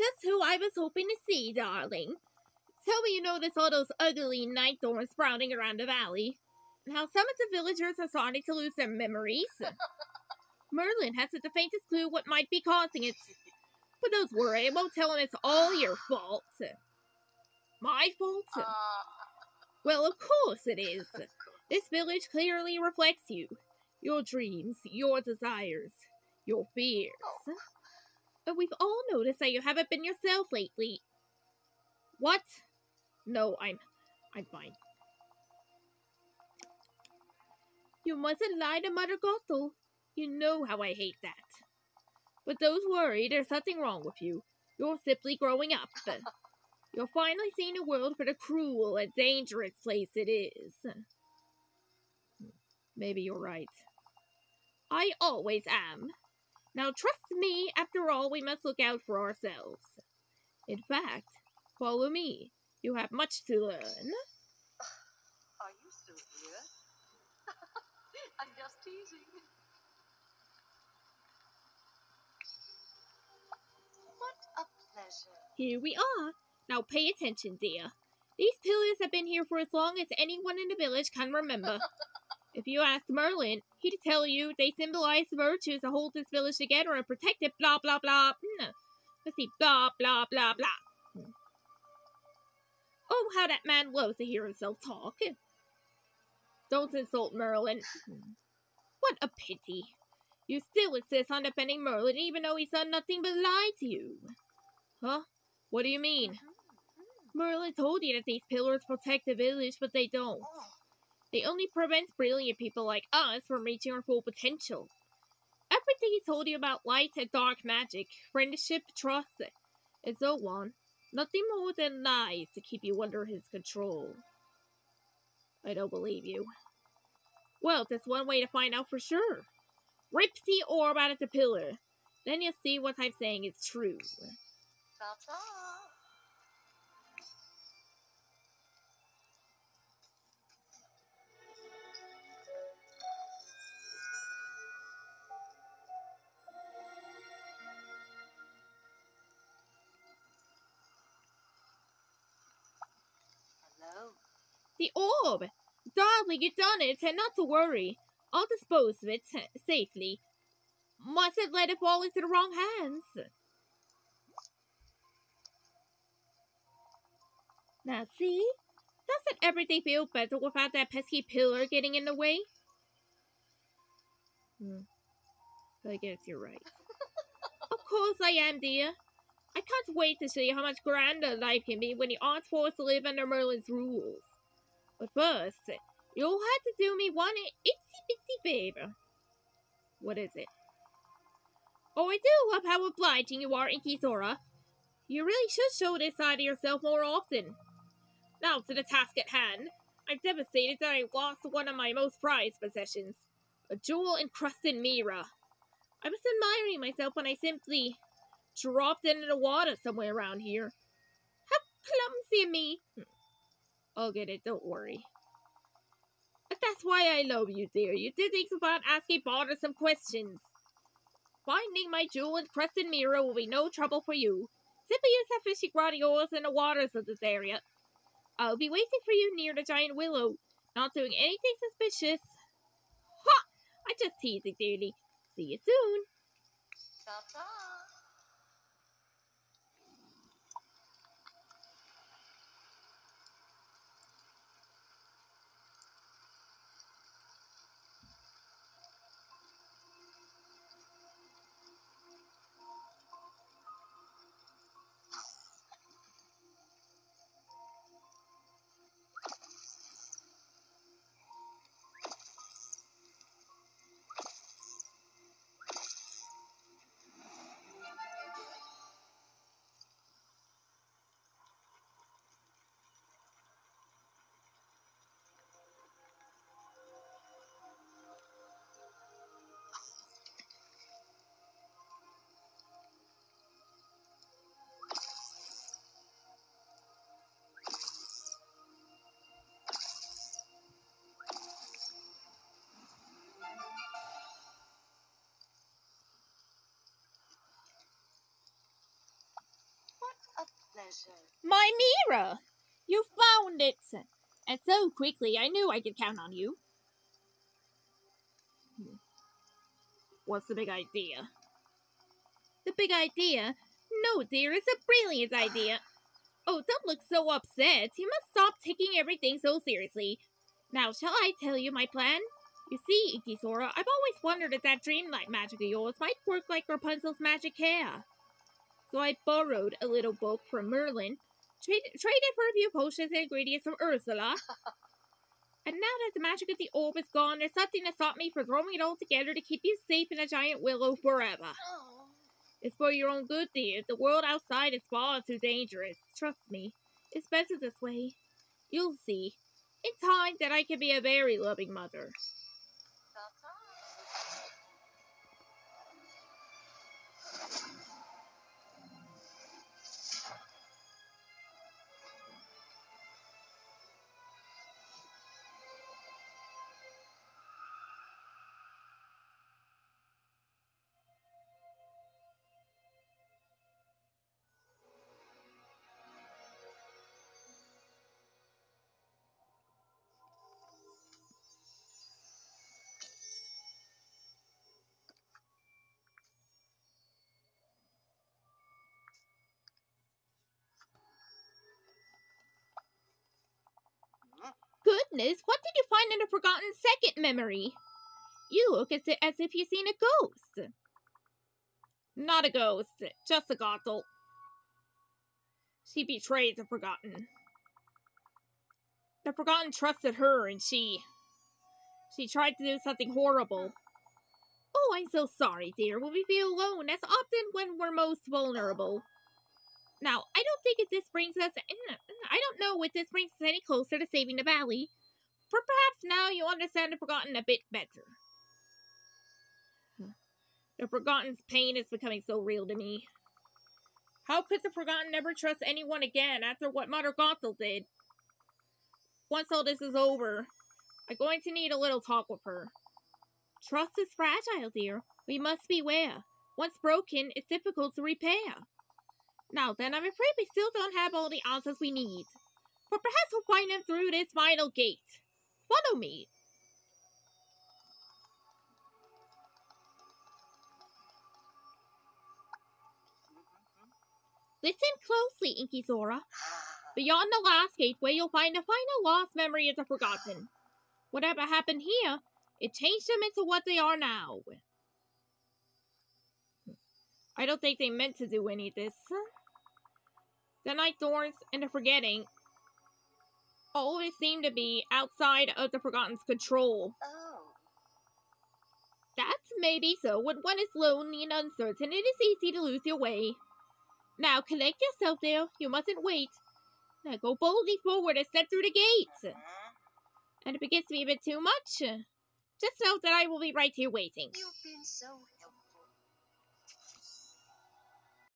just who I was hoping to see, darling. Tell me you notice all those ugly night thorns sprouting around the valley, and how some of the villagers are starting to lose their memories. Merlin hasn't the faintest clue what might be causing it. But don't worry, I won't tell him it's all your fault. My fault? Uh, Well, of course it is. This village clearly reflects you. Your dreams, your desires, your fears. But we've all noticed that you haven't been yourself lately. What? No, I'm I'm fine. You mustn't lie to Mother Gothel. You know how I hate that. But don't worry, there's something wrong with you. You're simply growing up. You're finally seeing the world for the cruel and dangerous place it is. Hmm, maybe you're right. I always am. Now trust me, after all, we must look out for ourselves. In fact, follow me. You have much to learn. are you still here? I'm just teasing. What a pleasure. Here we are. Now pay attention, dear. These pillars have been here for as long as anyone in the village can remember. if you ask Merlin, he'd tell you they symbolize the virtues that hold this village together and protect it, blah, blah, blah. Hmm. Let's see, blah, blah, blah, blah. Hmm. Oh, how that man loves to hear himself talk. Don't insult Merlin. Hmm. What a pity. You still insist on defending Merlin even though he's done nothing but lie to you. Huh? What do you mean? Merlin told you that these pillars protect the village, but they don't. They only prevent brilliant people like us from reaching our full potential. Everything he told you about light and dark magic, friendship, trust, and so on, nothing more than lies to keep you under his control. I don't believe you. Well, there's one way to find out for sure. Rip the orb out of the pillar. Then you'll see what I'm saying is true. ta-ta. Orb! Darling, you've done it, and not to worry. I'll dispose of it safely. Mustn't let it fall into the wrong hands. Now, see? Doesn't everything feel better without that pesky pillar getting in the way? Hmm. I guess you're right. of course I am, dear. I can't wait to show you how much grander life can be when you aren't forced to live under Merlin's rules. But first, you'll have to do me one itsy bitsy favor. What is it? Oh, I do love how obliging you are, Inky Sora. You really should show this side of yourself more often. Now to the task at hand. I'm devastated that I lost one of my most prized possessions, a jewel encrusted mirror. I was admiring myself when I simply dropped into the water somewhere around here. How clumsy of me! Hmm. I'll get it, don't worry. But that's why I love you, dear. You did things about asking bothersome questions. Finding my jewel encrusted mirror will be no trouble for you. Simply use that fishing rod in the waters of this area. I'll be waiting for you near the giant willow, not doing anything suspicious. Ha! I'm just teasing, dearly. See you soon. Pleasure. My mirror! You found it! And so quickly, I knew I could count on you. What's the big idea? The big idea? No, dear, it's a brilliant idea. Oh, don't look so upset. You must stop taking everything so seriously. Now, shall I tell you my plan? You see, Inky Sora, I've always wondered if that dreamlight magic of yours might work like Rapunzel's magic hair. So I borrowed a little book from Merlin, trade, traded for a few potions and ingredients from Ursula. and now that the magic of the orb is gone, there's nothing to stop me from throwing it all together to keep you safe in a giant willow forever. Oh, It's for your own good, dear. The world outside is far too dangerous. Trust me. It's better this way. You'll see. In time that I can be a very loving mother. Goodness, what did you find in the forgotten second memory? You look as, if you've seen a ghost. Not a ghost, just a Gothel. She betrayed the forgotten. The forgotten trusted her, and she. She tried to do something horrible. Oh, I'm so sorry, dear. When we feel alone, that's often when we're most vulnerable. Now, I don't think if this brings us. I don't know if this brings us any closer to saving the valley. Perhaps now you understand the Forgotten a bit better. The Forgotten's pain is becoming so real to me. How could the Forgotten never trust anyone again after what Mother Gothel did? Once all this is over, I'm going to need a little talk with her. Trust is fragile, dear. We must beware. Once broken, it's difficult to repair. Now then, I'm afraid we still don't have all the answers we need. But perhaps we'll find them through this final gate. Follow me. Listen closely, Inky Sora. Beyond the last gateway, you'll find a final lost memory of the Forgotten. Whatever happened here, it changed them into what they are now. I don't think they meant to do any of this. The Night Thorns and the Forgetting always seem to be outside of the Forgotten's control. Oh, That's maybe so. When one is lonely and uncertain, it is easy to lose your way. Now, collect yourself there. You mustn't wait. Now, go boldly forward and step through the gate. mhm. And if it gets to be a bit too much, uh, just know that I will be right here waiting. You've been so